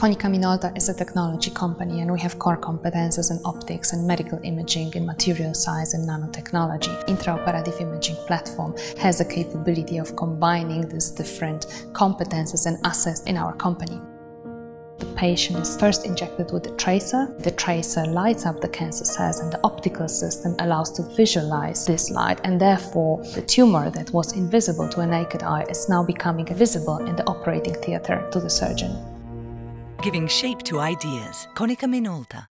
Konica Minolta is a technology company and we have core competences in optics and medical imaging in material science and nanotechnology. Intraoperative imaging platform has the capability of combining these different competences and assets in our company. The patient is first injected with the tracer. The tracer lights up the cancer cells and the optical system allows to visualize this light and therefore the tumor that was invisible to a naked eye is now becoming visible in the operating theater to the surgeon. Giving shape to ideas. Konica Minolta.